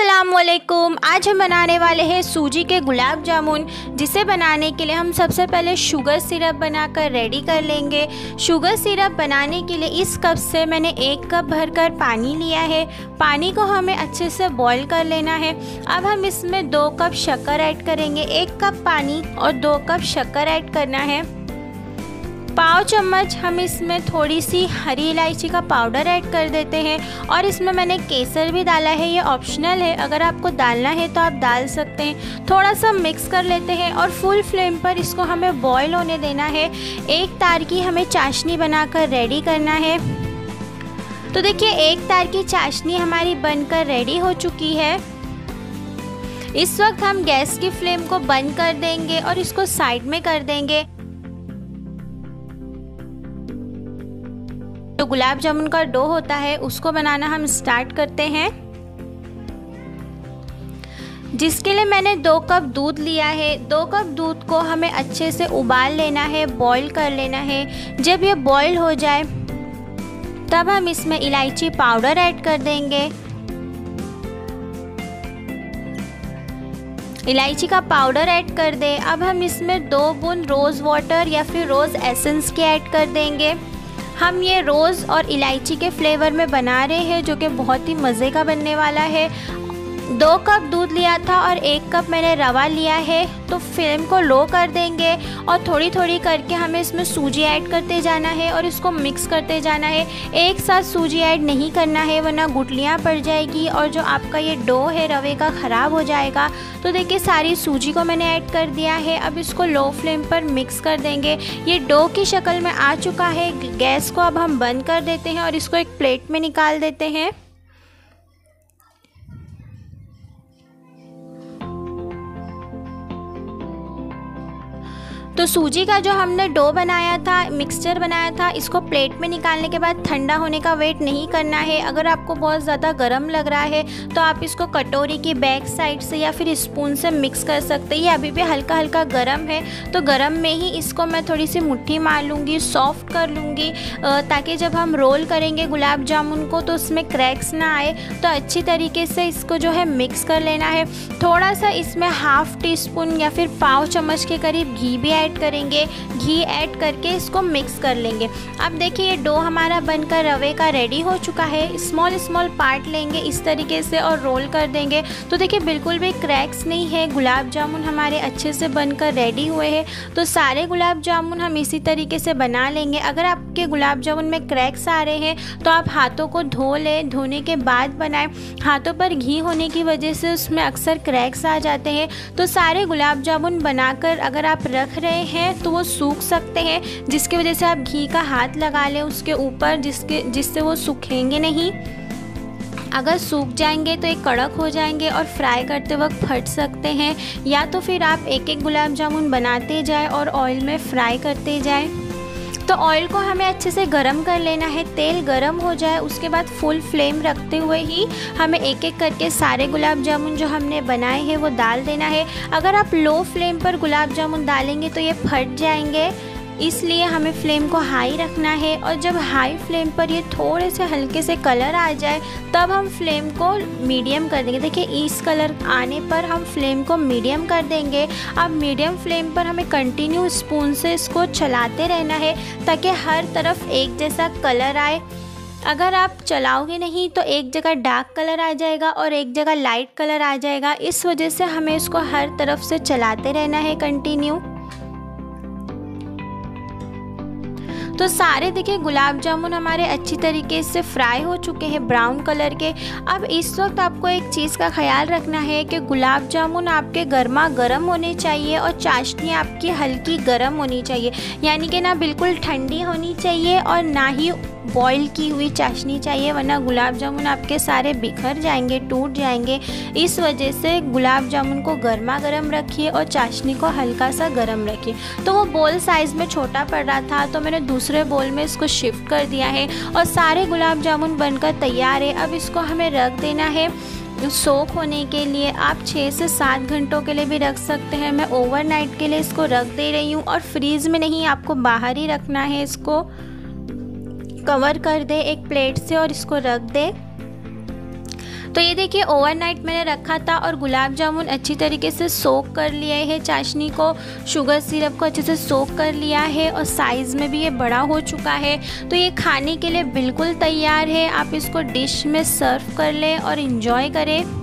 असलकुम आज हम बनाने वाले हैं सूजी के गुलाब जामुन, जिसे बनाने के लिए हम सबसे पहले शुगर सिरप बनाकर रेडी कर लेंगे। शुगर सिरप बनाने के लिए इस कप से मैंने एक कप भरकर पानी लिया है। पानी को हमें अच्छे से बॉईल कर लेना है। अब हम इसमें दो कप शक्कर ऐड करेंगे। एक कप पानी और दो कप शक्कर ऐड करना है। पाव चम्मच हम इसमें थोड़ी सी हरी इलायची का पाउडर ऐड कर देते हैं और इसमें मैंने केसर भी डाला है, ये ऑप्शनल है। अगर आपको डालना है तो आप डाल सकते हैं। थोड़ा सा मिक्स कर लेते हैं और फुल फ्लेम पर इसको हमें बॉईल होने देना है। एक तार की हमें चाशनी बनाकर रेडी करना है। तो देखिए, एक तार की चाशनी हमारी बनकर रेडी हो चुकी है। इस वक्त हम गैस की फ्लेम को बंद कर देंगे और इसको साइड में कर देंगे। जो गुलाब जामुन का डो होता है, उसको बनाना हम स्टार्ट करते हैं। जिसके लिए मैंने दो कप दूध लिया है, दो कप दूध को हमें अच्छे से उबाल लेना है बॉईल कर लेना है। जब ये बॉईल हो जाए, तब हम इसमें इलायची पाउडर ऐड कर देंगे। इलायची का पाउडर ऐड कर दें। अब हम इसमें दो बूंद रोज़ वाटर या फिर रोज़ एसेंस के ऐड कर देंगे। हम ये रोज़ और इलायची के फ्लेवर में बना रहे हैं, जो कि बहुत ही मज़े का बनने वाला है। दो कप दूध लिया था और एक कप मैंने रवा लिया है तो फ्लेम को लो कर देंगे और थोड़ी थोड़ी करके हमें इसमें सूजी ऐड करते जाना है और इसको मिक्स करते जाना है। एक साथ सूजी ऐड नहीं करना है, वरना गुटलियाँ पड़ जाएगी और जो आपका ये डो है रवे का ख़राब हो जाएगा। तो देखिए, सारी सूजी को मैंने ऐड कर दिया है। अब इसको लो फ्लेम पर मिक्स कर देंगे। ये डो की शक्ल में आ चुका है। गैस को अब हम बंद कर देते हैं और इसको एक प्लेट में निकाल देते हैं। तो सूजी का जो हमने डो बनाया था मिक्सचर बनाया था, इसको प्लेट में निकालने के बाद ठंडा होने का वेट नहीं करना है। अगर आपको बहुत ज़्यादा गर्म लग रहा है तो आप इसको कटोरी की बैक साइड से या फिर स्पून से मिक्स कर सकते हैं। ये अभी भी हल्का हल्का गर्म है तो गर्म में ही इसको मैं थोड़ी सी मुट्ठी मार लूँगी सॉफ्ट कर लूँगी ताकि जब हम रोल करेंगे गुलाब जामुन को तो उसमें क्रैक्स ना आए। तो अच्छी तरीके से इसको जो है मिक्स कर लेना है। थोड़ा सा इसमें हाफ़ टी स्पून या फिर पाव चम्मच के करीब घी भी ऐड करेंगे, घी ऐड करके इसको मिक्स कर लेंगे। अब देखिए, ये डो हमारा बनकर रवे का रेडी हो चुका है। स्मॉल स्मॉल पार्ट लेंगे इस तरीके से और रोल कर देंगे। तो देखिए, बिल्कुल भी क्रैक्स नहीं है। गुलाब जामुन हमारे अच्छे से बनकर रेडी हुए हैं। तो सारे गुलाब जामुन हम इसी तरीके से बना लेंगे। अगर आपके गुलाब जामुन में क्रैक्स आ रहे हैं तो आप हाथों को धो लें। धोने के बाद बनाएँ। हाथों पर घी होने की वजह से उसमें अक्सर क्रैक्स आ जाते हैं। तो सारे गुलाब जामुन बनाकर अगर आप रख रहे रहे हैं तो वो सूख सकते हैं। जिसकी वजह से आप घी का हाथ लगा लें उसके ऊपर, जिसके, जिससे वो सूखेंगे नहीं। अगर सूख जाएँगे तो एक कड़क हो जाएँगे और फ्राई करते वक्त फट सकते हैं। या तो फिर आप एक एक गुलाब जामुन बनाते जाएँ और ऑयल में फ्राई करते जाएँ। तो ऑयल को हमें अच्छे से गरम कर लेना है। तेल गरम हो जाए, उसके बाद फुल फ्लेम रखते हुए ही हमें एक एक करके सारे गुलाब जामुन जो हमने बनाए हैं, वो डाल देना है। अगर आप लो फ्लेम पर गुलाब जामुन डालेंगे तो ये फट जाएँगे। इसलिए हमें फ्लेम को हाई रखना है और जब हाई फ्लेम पर ये थोड़े से हल्के से कलर आ जाए, तब हम फ्लेम को मीडियम कर देंगे। देखिए, इस कलर आने पर हम फ्लेम को मीडियम कर देंगे। अब मीडियम फ्लेम पर हमें कंटिन्यू स्पून से इसको चलाते रहना है, ताकि हर तरफ़ एक जैसा कलर आए। अगर आप चलाओगे नहीं तो एक जगह डार्क कलर आ जाएगा और एक जगह लाइट कलर आ जाएगा। इस वजह से हमें इसको हर तरफ़ से चलाते रहना है कंटिन्यू तो सारे देखिए गुलाब जामुन हमारे अच्छी तरीके से फ्राई हो चुके हैं ब्राउन कलर के। अब इस वक्त आपको एक चीज़ का ख्याल रखना है कि गुलाब जामुन आपके गर्मा गर्म होने चाहिए और चाशनी आपकी हल्की गर्म होनी चाहिए। यानी कि ना बिल्कुल ठंडी होनी चाहिए और ना ही बॉईल की हुई चाशनी चाहिए, वरना गुलाब जामुन आपके सारे बिखर जाएँगे, टूट जाएँगे। इस वजह से गुलाब जामुन को गर्मा गर्म रखिए और चाशनी को हल्का सा गर्म रखिए। तो वो बोल साइज़ में छोटा पड़ रहा था तो मैंने दूसरे बोल में इसको शिफ्ट कर दिया है और सारे गुलाब जामुन बनकर तैयार है। अब इसको हमें रख देना है सोख होने के लिए। आप छः से सात घंटों के लिए भी रख सकते हैं। मैं ओवरनाइट के लिए इसको रख दे रही हूँ और फ्रीज़ में नहीं, आपको बाहर ही रखना है इसको। कवर कर दे एक प्लेट से और इसको रख दे। तो ये देखिए ओवरनाइट मैंने रखा था और गुलाब जामुन अच्छी तरीके से सोक कर लिए है। चाशनी को शुगर सिरप को अच्छे से सोक कर लिया है और साइज़ में भी ये बड़ा हो चुका है। तो ये खाने के लिए बिल्कुल तैयार है। आप इसको डिश में सर्व कर लें और इन्जॉय करें।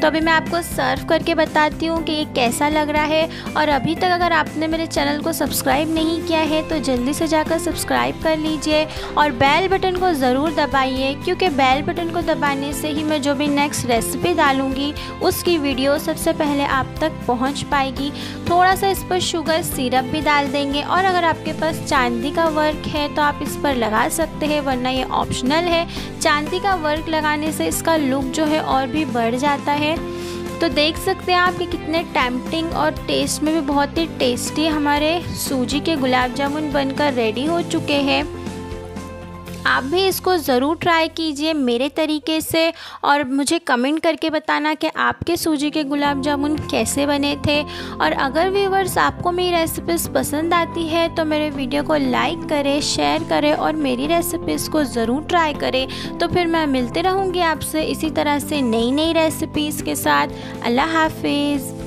तो अभी मैं आपको सर्व करके बताती हूँ कि ये कैसा लग रहा है और अभी तक अगर आपने मेरे चैनल को सब्सक्राइब नहीं किया है तो जल्दी से जाकर सब्सक्राइब कर लीजिए और बेल बटन को ज़रूर दबाइए क्योंकि बेल बटन को दबाने से ही मैं जो भी नेक्स्ट रेसिपी डालूँगी, उसकी वीडियो सबसे पहले आप तक पहुँच पाएगी। थोड़ा सा इस पर शुगर सिरप भी डाल देंगे और अगर आपके पास चांदी का वर्क है तो आप इस पर लगा सकते हैं, वरना ये ऑप्शनल है। चांदी का वर्क लगाने से इसका लुक जो है और भी बढ़ जाता है। तो देख सकते हैं आप कि कितने टैम्पटिंग और टेस्ट में भी बहुत ही टेस्टी हमारे सूजी के गुलाब जामुन बनकर रेडी हो चुके हैं। आप भी इसको ज़रूर ट्राई कीजिए मेरे तरीके से और मुझे कमेंट करके बताना कि आपके सूजी के गुलाब जामुन कैसे बने थे। और अगर व्यूवर्स आपको मेरी रेसिपीज़ पसंद आती है तो मेरे वीडियो को लाइक करें शेयर करें और मेरी रेसिपीज़ को ज़रूर ट्राई करें। तो फिर मैं मिलते रहूँगी आपसे इसी तरह से नई नई रेसिपीज़ के साथ। अल्लाह हाफिज़।